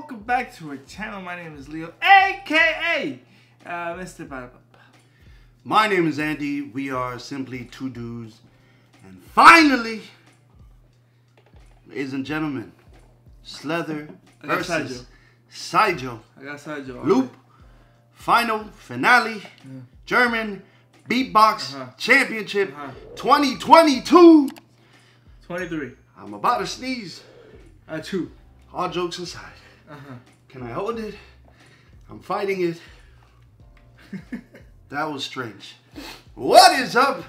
welcome back to our channel. My name is Leo, aka uh, Mr. Bada My name is Andy. We are simply two dudes. And finally, ladies and gentlemen, Slether I versus Syjo. I got Sergio. Loop, final, finale, German Beatbox Uh-huh. Championship Uh-huh. 2022. 23. I'm about to sneeze. Uh, two. All jokes aside. Uh-huh. Can I hold it? I'm fighting it. that was strange. What is up?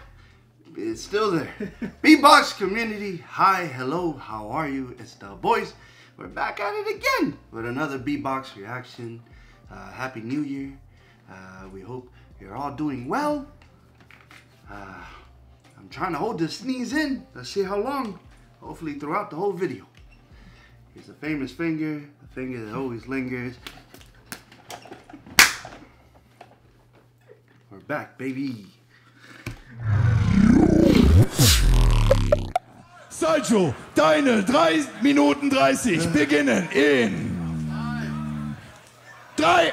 It's still there. Beatbox community, hi, hello, how are you? It's the boys. We're back at it again with another beatbox reaction. Uh, Happy New Year. Uh, we hope you're all doing well. Uh, I'm trying to hold this sneeze in. Let's see how long. Hopefully throughout the whole video. Here's a famous finger, the finger that always lingers. We're back, baby. Syjo, deine 3 Minuten 30 beginnen in 3,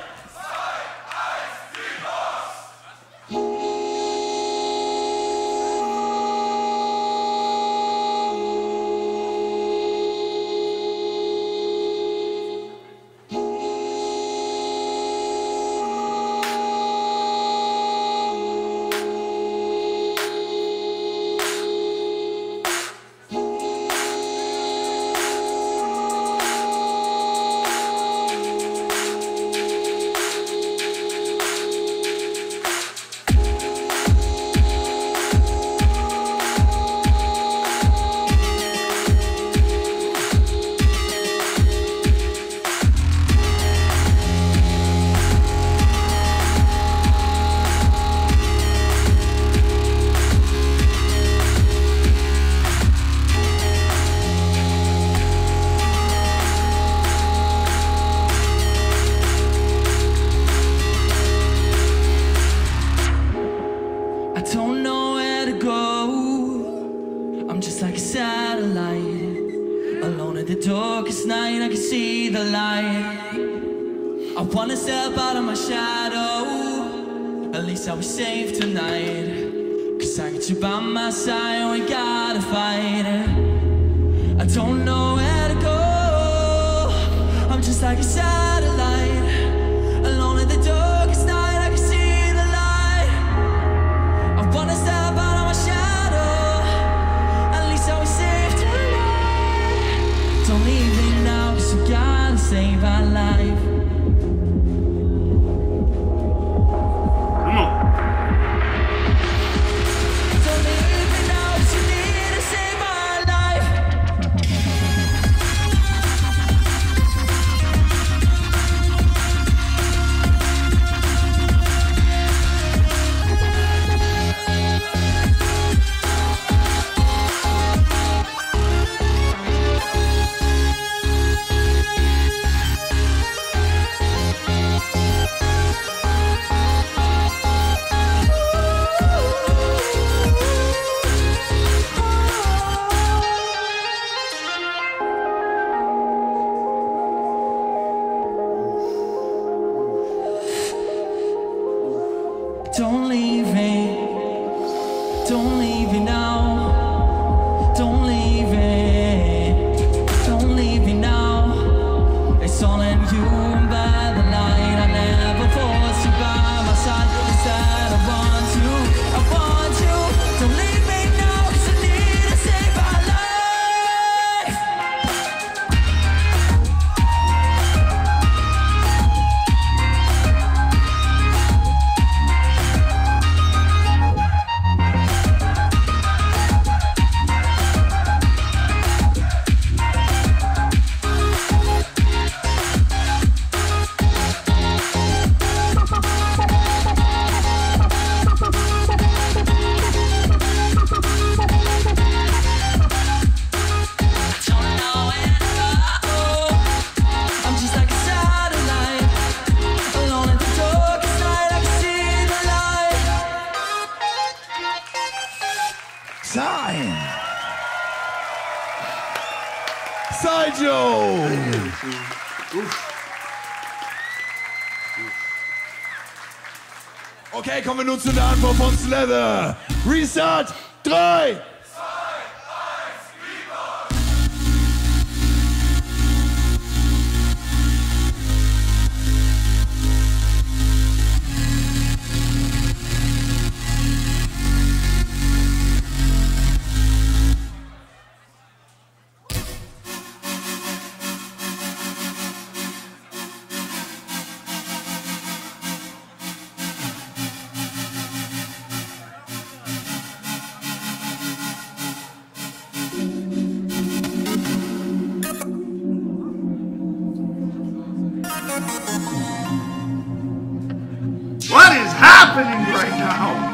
I'm Kommen wir nun zu der Antwort von Slither. Restart. 3, happening right now?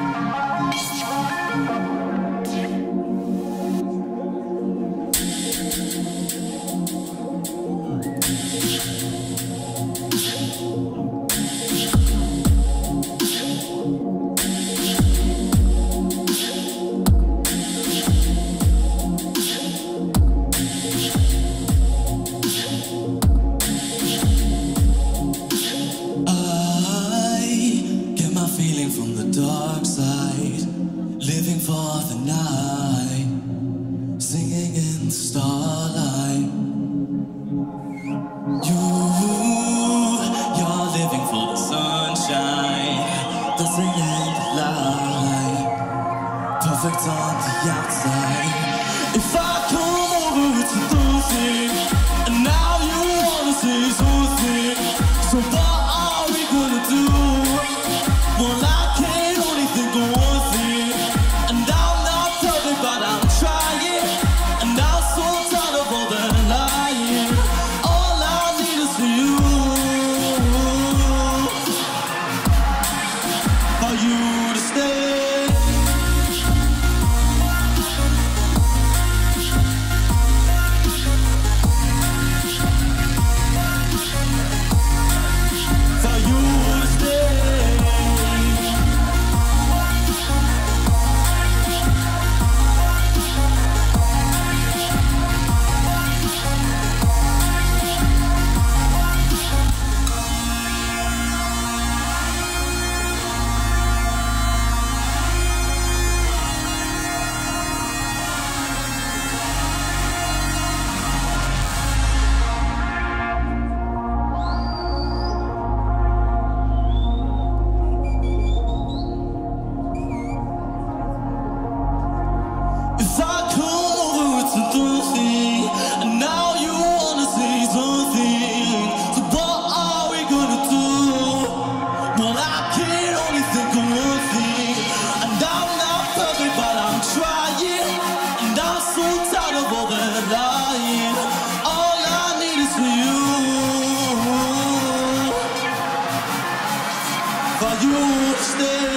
You to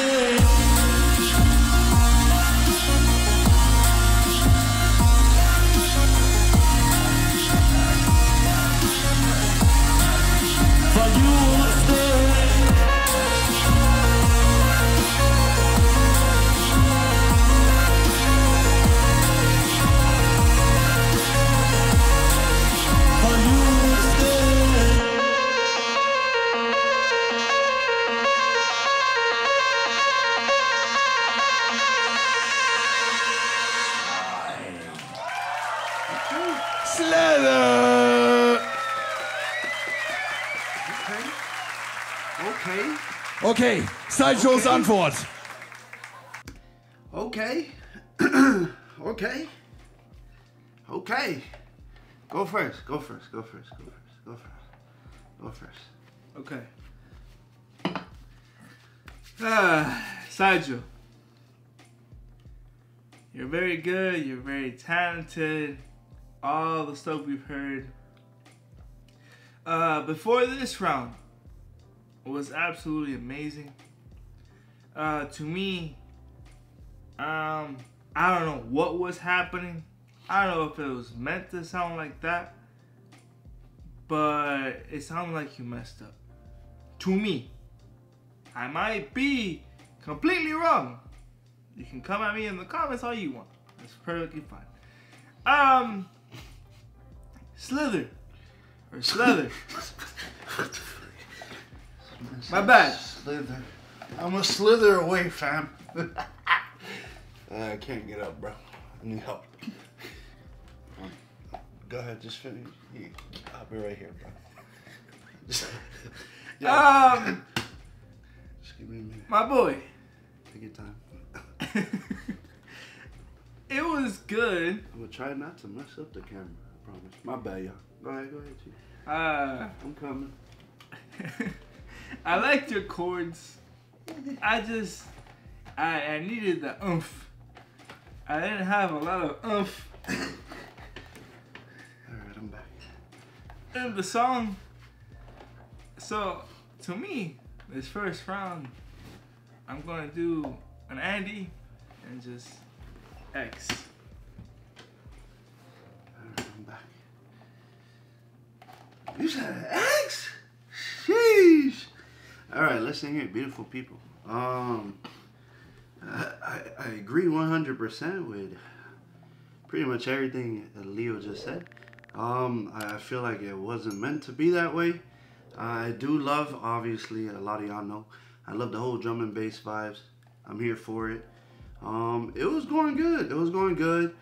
Syjo's Okay. Antwort. Okay. okay. Okay. Go first. Go first. Go first. Go first. Go first. Go first. Okay. Ah, Sideshow. You're very good. You're very talented. All the stuff we've heard. Uh, before this round was absolutely amazing. Uh, to me, um, I don't know what was happening. I don't know if it was meant to sound like that, but it sounded like you messed up. To me, I might be completely wrong. You can come at me in the comments all you want. That's perfectly fine. Um, Slither or Slither. My bad. Slither. I'm a slither away, fam. I can't get up, bro. I need help. Go ahead, just finish. I'll be right here, bro. Just, yeah, Um, just give me a minute. my boy. Take your time. it was good. I'm gonna try not to mess up the camera. I promise. My bad, y'all. Go ahead, go ahead, Chief. Uh, I'm coming. I liked your chords. I just, I, I needed the oomph. I didn't have a lot of oomph All right, I'm back. in the song. So, to me, this first round, I'm gonna do an Andy and just X. All right, I'm back. You said X? Sheesh. All right, listen here, beautiful people. Um, I, I, agree 100% with pretty much everything Leo just said. Um, I I feel like it wasn't meant to be that way. I do love, obviously, a lot of y'all know, I love the whole drum and bass vibes. I'm here for it. Um, it was going good. It was going good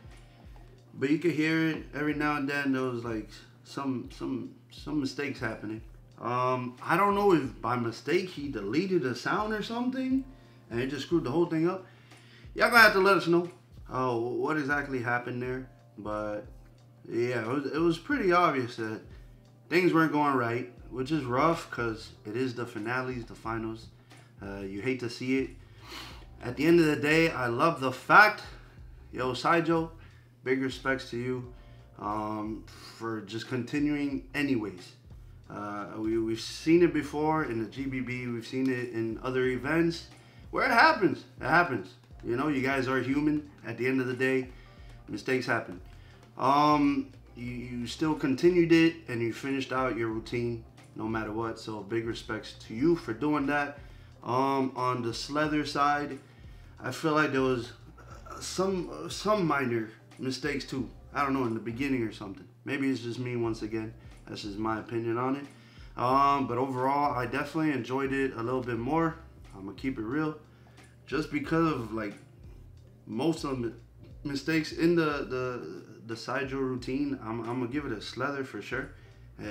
but you could hear it every now and then. There was like some some some mistakes happening. Um, I don't know if by mistake he deleted a sound or something, and it just screwed the whole thing up. Y'all gonna have to let us know uh, what exactly happened there. But yeah, it was, it was pretty obvious that things weren't going right, which is rough because it is the finales, the finals. Uh, you hate to see it. At the end of the day, I love the fact, yo, Syjo, big respects to you um, for just continuing anyways. Uh, we, we've seen it before in the GBB, we've seen it in other events where it happens. It happens. You know, you guys are human. At the end of the day, mistakes happen. Um, you, you still continued it and you finished out your routine no matter what. So big respects to you for doing that. Um, on the Slether side, I feel like there was some some minor mistakes too. I don't know in the beginning or something. Maybe it's just me once again. That's just my opinion on it. Um, but overall, I definitely enjoyed it a little bit more. I'm gonna keep it real, just because of like most of the mistakes in the the the side drill routine. I'm, I'm gonna give it a slether for sure. Uh,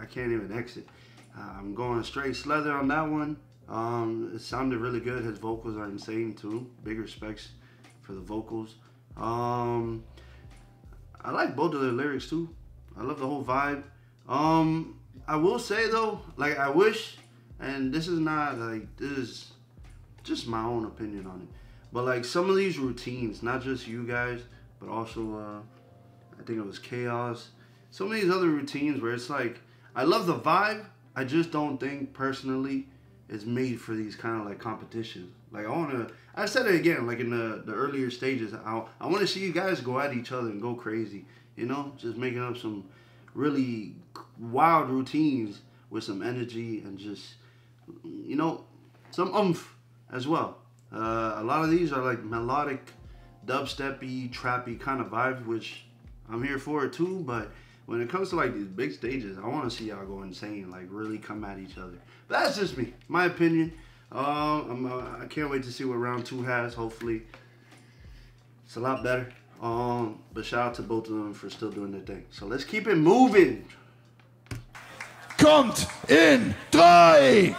I can't even exit. Uh, I'm going straight slether on that one. Um, it sounded really good. His vocals are insane too. Big respects for the vocals. Um, I like both of their lyrics too. I love the whole vibe. Um, I will say though, like I wish, and this is not like this is just my own opinion on it. But like some of these routines, not just you guys, but also uh, I think it was Chaos. Some of these other routines where it's like I love the vibe. I just don't think personally it's made for these kind of like competitions. Like I want to. I said it again, like in the the earlier stages. I I want to see you guys go at each other and go crazy. You know, just making up some really wild routines with some energy and just you know some oomph as well. Uh, a lot of these are like melodic, dubsteppy, trappy kind of vibes, which I'm here for it too. But when it comes to like these big stages, I want to see y'all go insane, like really come at each other. But that's just me, my opinion. Um, uh, I can't wait to see what round two has. Hopefully, it's a lot better. Um, but shout out to both of them for still doing their thing. So let's keep it moving. Kommt in drei,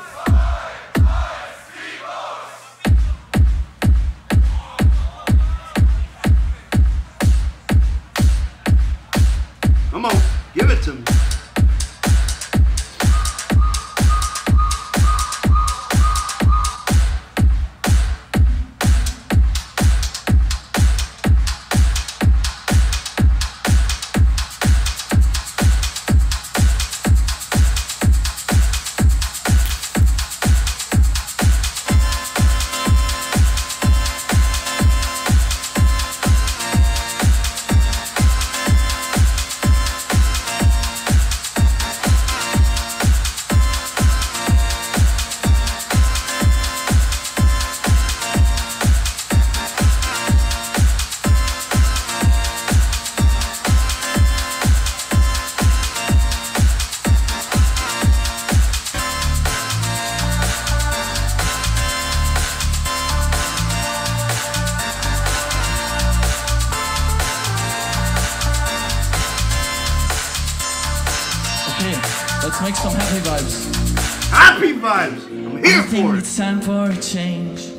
for it. it's time for a change.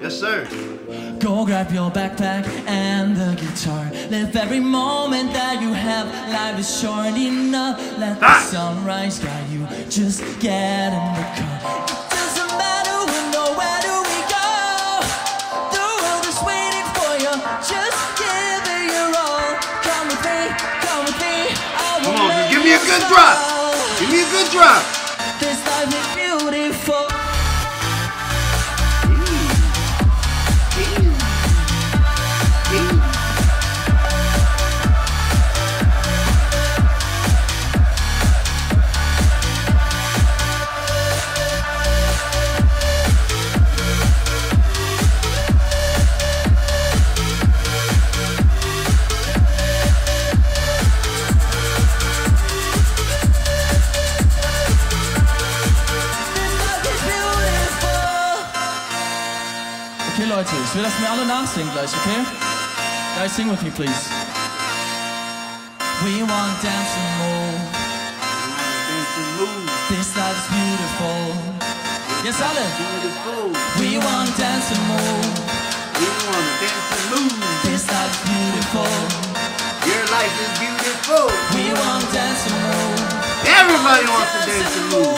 Yes, sir. Go grab your backpack and the guitar. Live every moment that you have. Life is short enough. Let the Ah. sunrise guide you. Just get in the car. It doesn't matter when nowhere do we go. The world is waiting for you. Just give it your all. Come with me, come with me. I will Come on, give me a good drop. Give me a good drop. This life is beautiful. Leute, ich will, dass wir alle nachsingen gleich, okay? Guys, sing with me, please. We want to dance and move. This life is beautiful. Yes, alle. We want dancing move. We want to dance and move. This life is beautiful. Your life is beautiful. We want dance and move. Everybody wants to dance and move.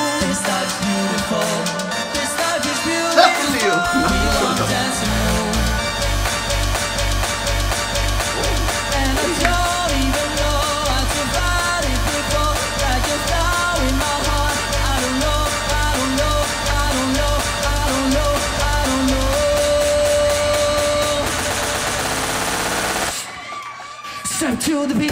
The beat.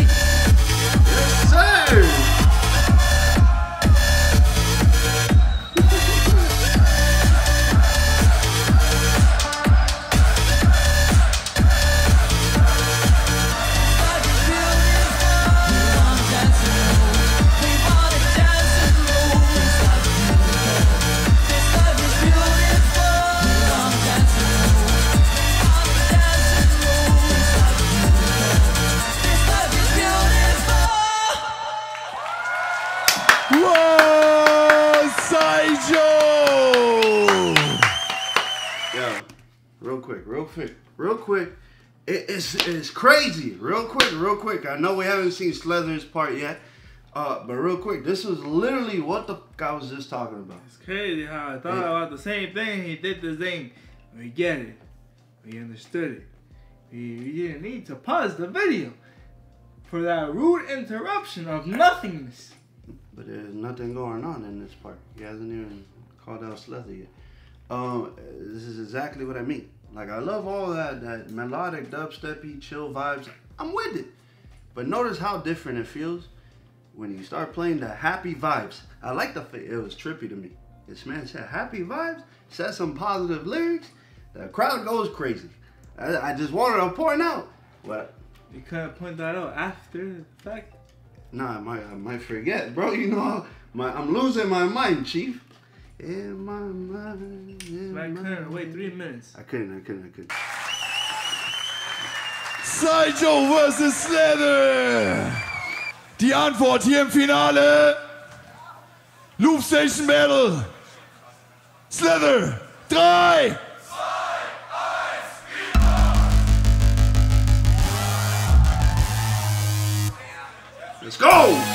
Quick, real quick. It, it's it's crazy. Real quick, real quick. I know we haven't seen Slether's part yet, uh, but real quick, this was literally what the fuck I was just talking about. It's crazy how I thought about the same thing. He did the thing. We get it. We understood it. We, we didn't need to pause the video for that rude interruption of nothingness. But there's nothing going on in this part. He hasn't even called out Slether yet. Um, this is exactly what I mean. Like I love all that that melodic dubsteppy chill vibes. I'm with it. But notice how different it feels when you start playing the happy vibes. I like the it was trippy to me. This man said happy vibes, said some positive lyrics. The crowd goes crazy. I, I just wanted to point out. what You couldn't point that out after the fact. Nah, I might, I might forget, bro. You know, my, I'm losing my mind, Chief. In my mind. in I my couldn't wait three minutes. I couldn't, I couldn't, I couldn't. Syjo versus Slather. Die Antwort hier im Finale. Loop Station Battle. Slather. Drei. Let's go!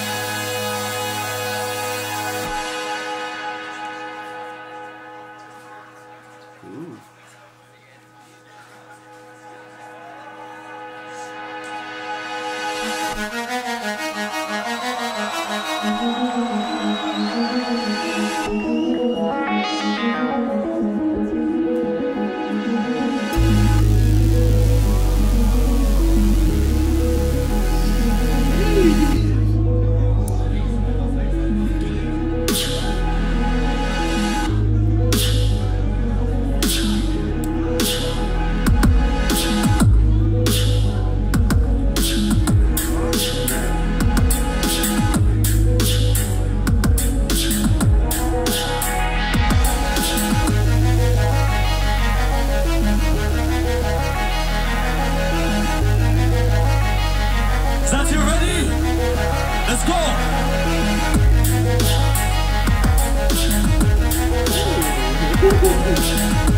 Música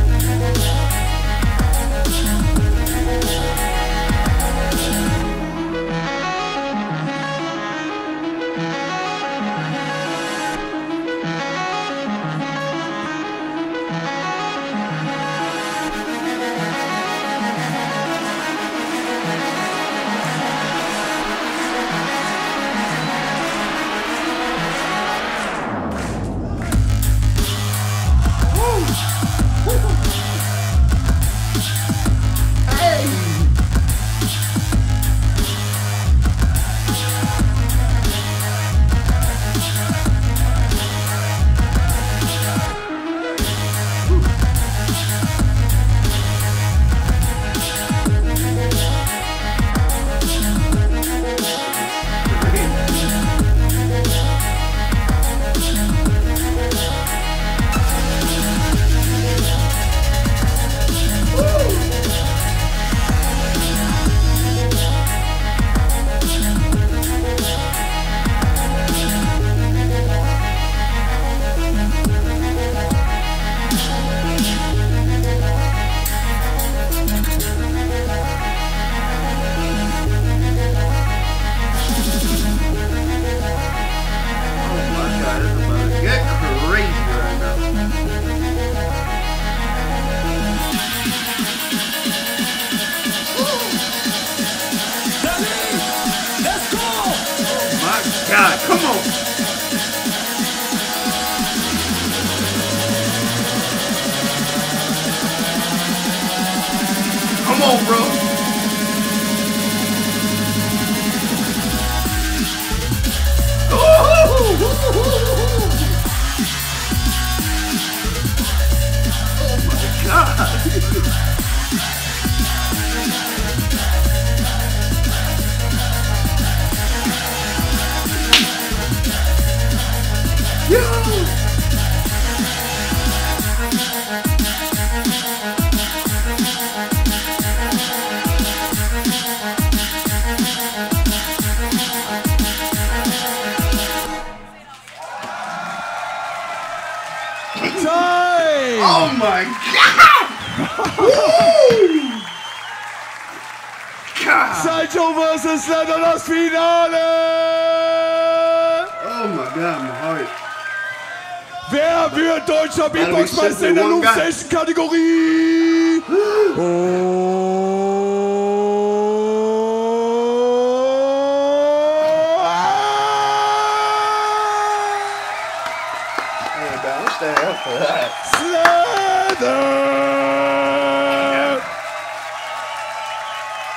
staying up for that. Slather!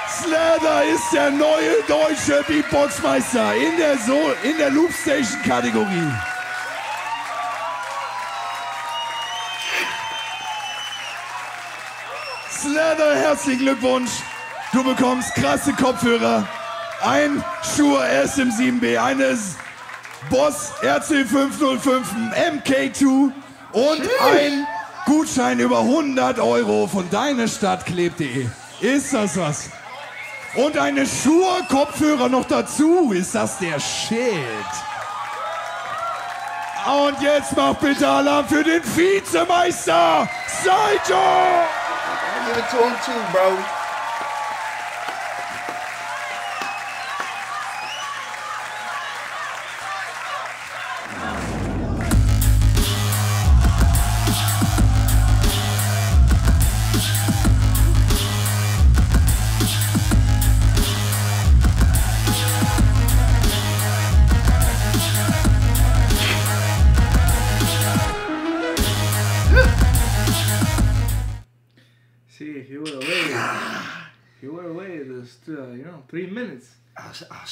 Slather ist der neue deutsche Beatbox-Meister in der, so in der Loop-Station-Kategorie. Slather, herzlichen Glückwunsch. Du bekommst krasse Kopfhörer, ein Shure SM7B, eines Boss RC505 MK2 und ein Gutschein über 100 Euro von deinestadtklebt.de. Ist das was? Und eine Shure Kopfhörer noch dazu. Ist das der Shit? Und jetzt macht bitte Alarm für den Vizemeister, Saijo! I give it to him too, bro.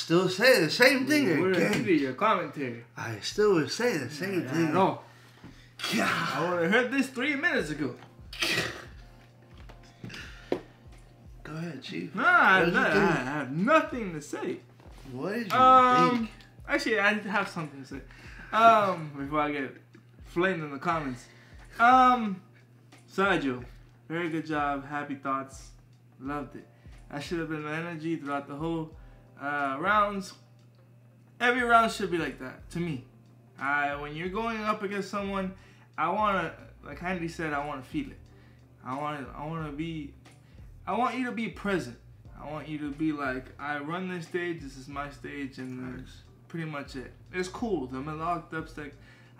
Still say the same thing you would have again. your commentary. I still would say the same thing. No. I would have heard this three minutes ago. Go ahead, Chief. No, I, you I, have nothing to say. What did you Um, think? actually, I have something to say. Um, before I get flamed in the comments. Um, Sergio, very good job. Happy thoughts. Loved it. I should have been the energy throughout the whole uh, rounds. Every round should be like that to me. I when you're going up against someone, I wanna like Andy said, I wanna feel it. I want I wanna be I want you to be present. I want you to be like, I run this stage, this is my stage, and that's pretty much it. It's cool. The melodic dubstep,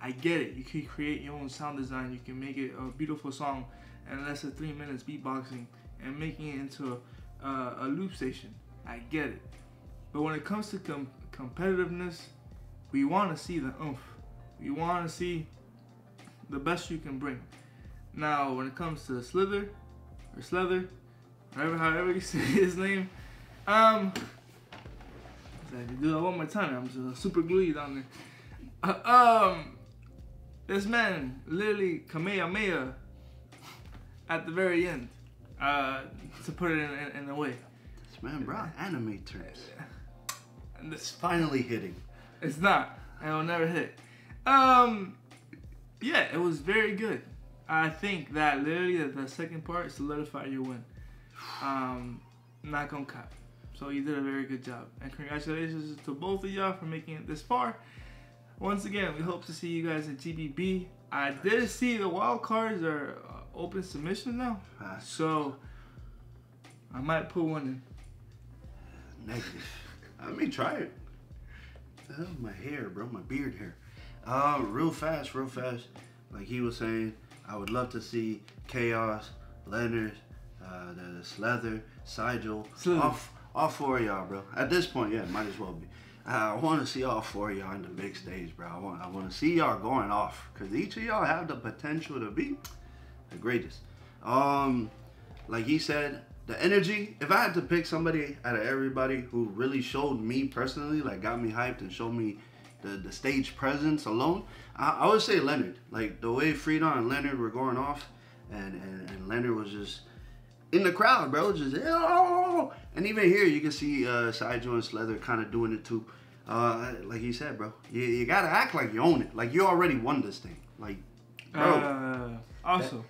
I get it. You can create your own sound design. You can make it a beautiful song and less than three minutes beatboxing and making it into a, a, a loop station. I get it. But when it comes to com- competitiveness, we want to see the oomph. We want to see the best you can bring. Now, when it comes to Slither or Slither, whatever, however you say his name, um, if you do that one more time, I'm just super gluey down there. Uh, um, this man literally Kamehameha at the very end, uh, to put it in, in, in a way. This man brought anime terms. It's finally hitting. It's not. And it'll never hit. Um, yeah, it was very good. I think that literally the, the second part solidified your win. Um, not gonna cap. So you did a very good job, and congratulations to both of y'all for making it this far. Once again, we hope to see you guys at GBB. I did see the wild cards are uh, open submission now, Uh, so I might put one in. negative. I mean, try it. Oh, my hair, bro. My beard hair. Uh, real fast, real fast. Like he was saying, I would love to see Chaos, Leonard, uh, the, the Slether, Sigil, Slither. all, all four of y'all, bro. At this point, yeah, might as well be. I want to see all four of y'all in the big stage, bro. I want, I want to see y'all going off because each of y'all have the potential to be the greatest. Um, like he said, the energy. If I had to pick somebody out of everybody who really showed me personally, like got me hyped and showed me the, the stage presence alone, I, I would say Leonard. Like the way Frida and Leonard were going off, and, and, and Leonard was just in the crowd, bro. Just "Oh!" and even here you can see uh, Sideshow and Slether kind of doing it too. Uh, like you said, bro, you, you gotta act like you own it. Like you already won this thing. Like, bro. Uh, also,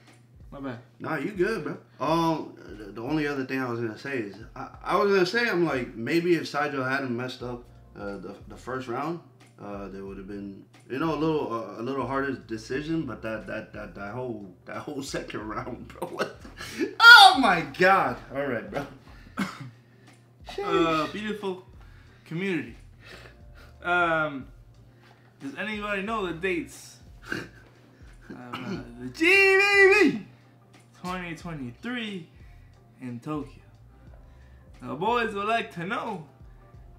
my bad. Nah, you good, bro. Um, the- the only other thing I was gonna say is I, I was gonna say I'm like maybe if Sideshow hadn't messed up uh, the the first round, uh, there would have been you know a little uh, a little harder decision. But that that that that whole that whole second round, bro. What? Oh my God! All right, bro. Uh, beautiful community. Um, does anybody know the dates? Uh, the GBB 2023 in Tokyo. The boys would like to know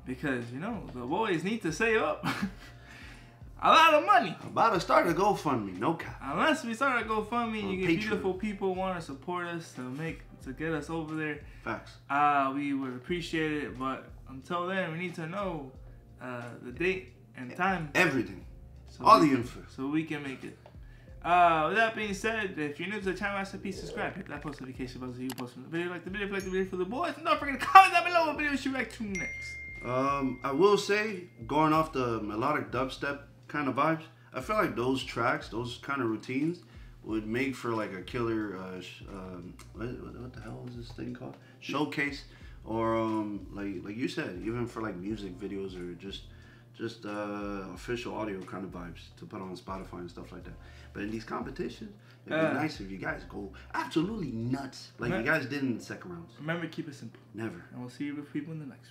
because you know the boys need to save up a lot of money. About to start a GoFundMe, no cap. Unless we start a GoFundMe, On you get Patreon. beautiful people want to support us to make to get us over there. Facts. Uh, we would appreciate it, but until then, we need to know uh, the date and time Everything, so all the info. so we can make it. Uh, with that being said, if you're new to the channel, master please subscribe, hit that post notification bell so you post the video, like the video, like the video for the boys, and don't forget to comment down below what video you should react to next. Um, I will say, going off the melodic dubstep kind of vibes, I feel like those tracks, those kind of routines, would make for like a killer. Uh, um, what what the hell is this thing called? Showcase, or um, like like you said, even for like music videos or just just uh, official audio kind of vibes to put on Spotify and stuff like that. But in these competitions, it'd Uh. be nice if you guys go absolutely nuts, like you guys did in the second rounds. Remember, keep it simple, Never. and we'll see you with people in the next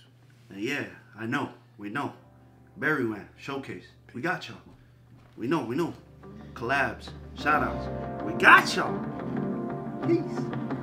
one. And yeah, I know. We know. Berryman, Showcase. We got y'all. We know, we know. Collabs, shout outs. We got y'all. Peace.